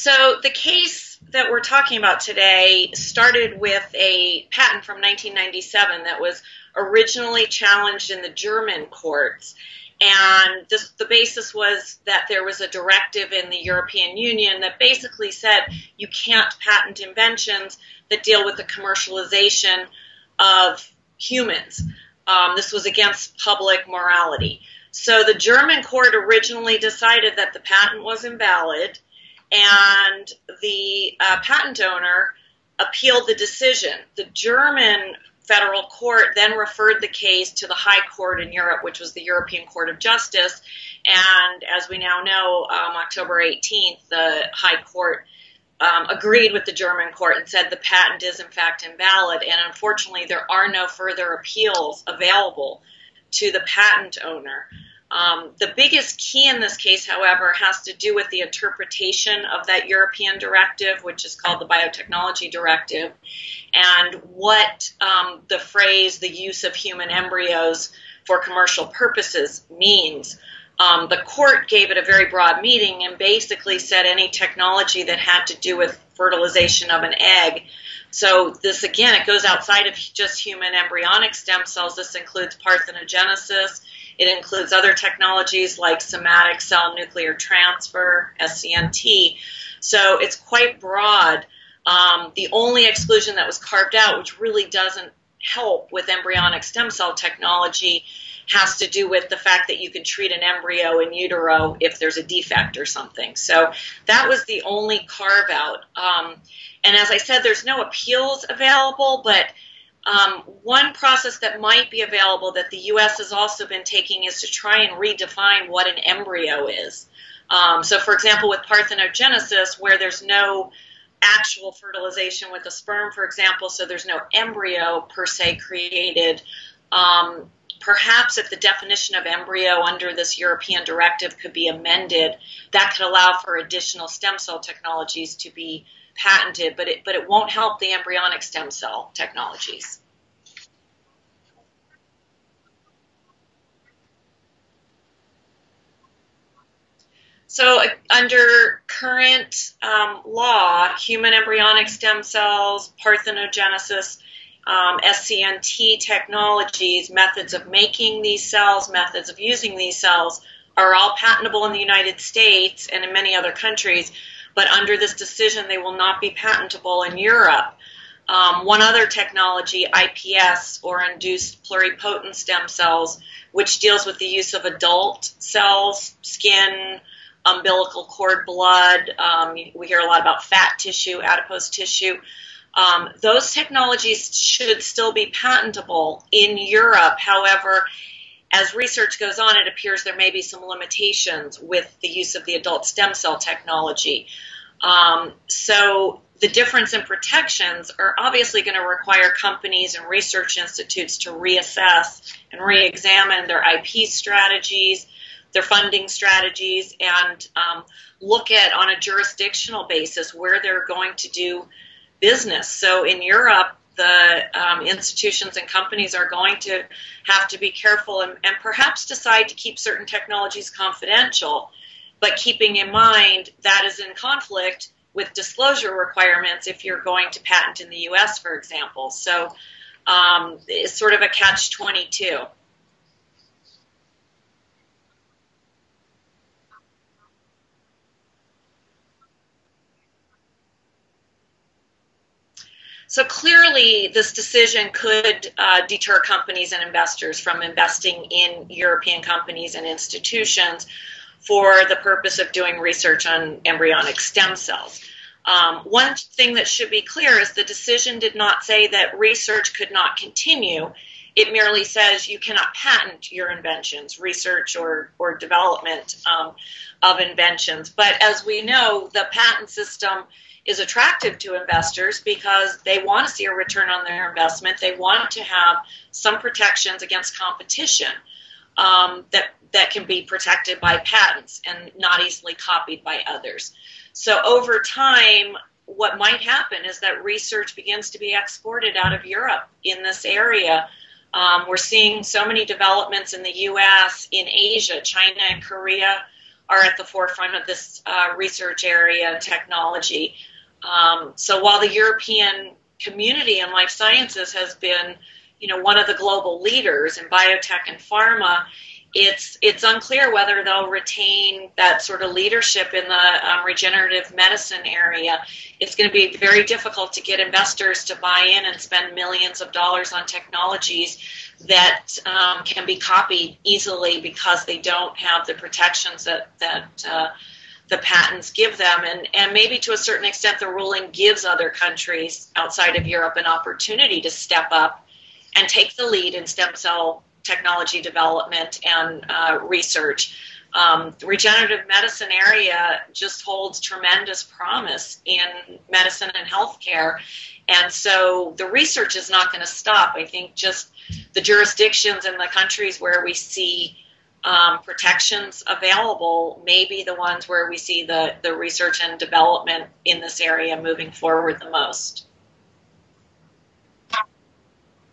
So the case that we're talking about today started with a patent from 1997 that was originally challenged in the German courts. And this, the basis was that there was a directive in the European Union that basically said you can't patent inventions that deal with the commercialization of humans. Um, this was against public morality. So the German court originally decided that the patent was invalid, and the uh, patent owner appealed the decision. The German federal court then referred the case to the High Court in Europe, which was the European Court of Justice. And as we now know, um, October 18th, the High Court um, agreed with the German court and said the patent is in fact invalid. And unfortunately, there are no further appeals available to the patent owner. Um, the biggest key in this case, however, has to do with the interpretation of that European directive, which is called the Biotechnology Directive, and what um, the phrase the use of human embryos for commercial purposes means. Um, the court gave it a very broad meaning and basically said any technology that had to do with fertilization of an egg. So, this again, it goes outside of just human embryonic stem cells. This includes parthenogenesis, it includes other technologies like somatic cell nuclear transfer, SCNT. So, it's quite broad. Um, the only exclusion that was carved out, which really doesn't help with embryonic stem cell technology, has to do with the fact that you can treat an embryo in utero if there's a defect or something. So that was the only carve out. Um, and as I said, there's no appeals available, but um, one process that might be available that the U.S. has also been taking is to try and redefine what an embryo is. Um, so, for example, with parthenogenesis, where there's no actual fertilization with a sperm, for example, so there's no embryo per se created. Um, perhaps if the definition of embryo under this European directive could be amended, that could allow for additional stem cell technologies to be patented, but it, but it won't help the embryonic stem cell technologies. So, uh, under current um, law, human embryonic stem cells, parthenogenesis, um, SCNT technologies, methods of making these cells, methods of using these cells are all patentable in the United States and in many other countries, but under this decision, they will not be patentable in Europe. Um, one other technology, IPS, or induced pluripotent stem cells, which deals with the use of adult cells, skin, umbilical cord blood. Um, we hear a lot about fat tissue, adipose tissue. Um, those technologies should still be patentable in Europe. However, as research goes on, it appears there may be some limitations with the use of the adult stem cell technology. Um, so the difference in protections are obviously going to require companies and research institutes to reassess and re-examine their IP strategies, their funding strategies, and um, look at on a jurisdictional basis where they're going to do business. So in Europe, the um, institutions and companies are going to have to be careful and, and, perhaps decide to keep certain technologies confidential, but keeping in mind that is in conflict with disclosure requirements if you're going to patent in the US, for example. So um, it's sort of a catch 22. So clearly, this decision could uh, deter companies and investors from investing in European companies and institutions for the purpose of doing research on embryonic stem cells. Um, one thing that should be clear is the decision did not say that research could not continue. It merely says you cannot patent your inventions, research or, or development um, of inventions. But as we know, the patent system is attractive to investors because they want to see a return on their investment. They want to have some protections against competition um, that that can be protected by patents and not easily copied by others. So over time, what might happen is that research begins to be exported out of Europe in this area. Um, we're seeing so many developments in the U.S., in Asia, China, and Korea are at the forefront of this uh, research area technology. Um, so while the European community in life sciences has been, you know, one of the global leaders in biotech and pharma, it's it's unclear whether they'll retain that sort of leadership in the um, regenerative medicine area. It's going to be very difficult to get investors to buy in and spend millions of dollars on technologies that um, can be copied easily because they don't have the protections that that uh, the patents give them, and and maybe to a certain extent the ruling gives other countries outside of Europe an opportunity to step up and take the lead in stem cell technology development and uh, research. Um, the regenerative medicine area just holds tremendous promise in medicine and healthcare. And so the research is not going to stop. I think just the jurisdictions and the countries where we see um, protections available may be the ones where we see the, the research and development in this area moving forward the most.